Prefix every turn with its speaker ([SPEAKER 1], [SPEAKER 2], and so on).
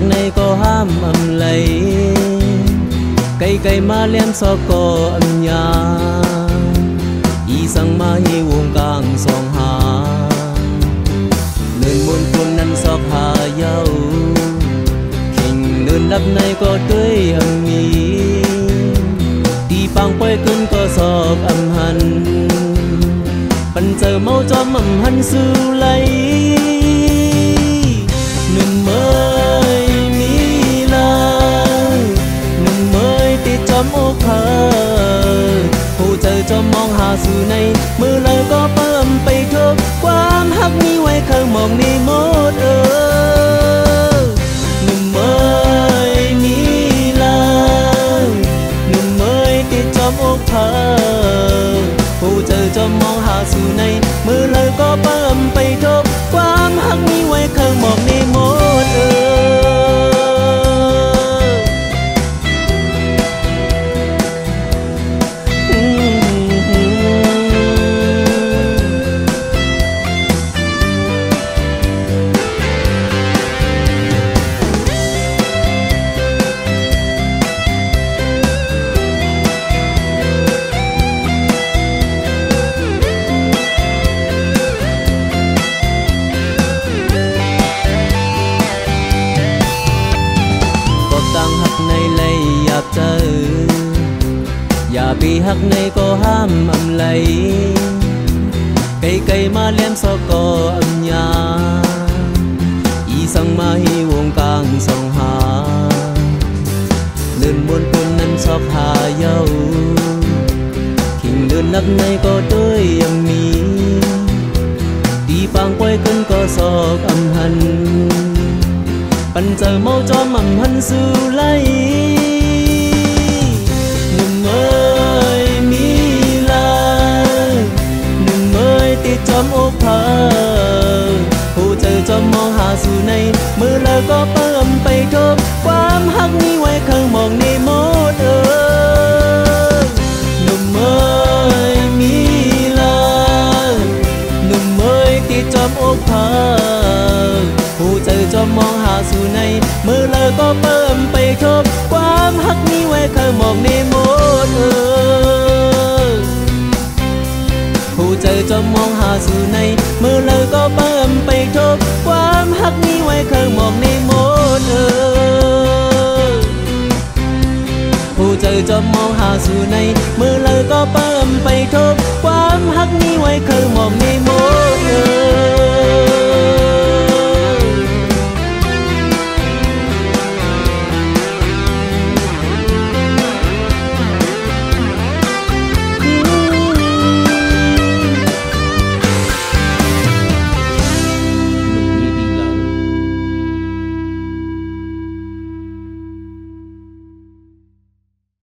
[SPEAKER 1] này có ham âm lấy cây cây ma lem so có âm nhà. Y sang mà hi wong càng song hà. Nên muốn quân năn sọc hà yêu khinh nên lấp này có tươi âm mi đi bang quay cơn có sọc âm hằn bần giờ mau cho mầm hân sư lấy mới tiết chấm ô khờ hồ chờ cho mong hà sư này mưa lời có bơm bay thơ quam hắc mi quay khờ mong đi mốt ơ nương mới mi la nương mới tiết chấm ô khờ hồ chờ cho mong hà sư này mưa lời bihak ngay có ham âm am lay kay kay malem so ko am nya isang mahiwong kang sông hà. Lươn muôn quân năn sop hà yau kinh lươn lắc ngay có tới âm mi đi bang quay cơn có sọc âm hận bắn giờ mau cho mầm hân sư lấy. กเธอ ผู้เจอจมมองหาสู่ใน มือแล้วก็เพิ่มไปทบความหักนี้ไว้ข้างมองในโมเดอหมเอ้ยมีลาหนุ่มเอ้ยที่จมอกเธอผู้เจอจอมมองหาสู่ใน มือเล้วก็เพิ่มไปทบความหักนี้ไว้ข้างมองในโมดเออ เจอจะมองหาสู่ใน เมื่อเลิกก็เพิ่มไปทบ ความหักนี้ไว้เคยมองในหมดเออผู้เจอจะมองหาสู่ใน เมื่อเลิกก็เพิ่มไปทบ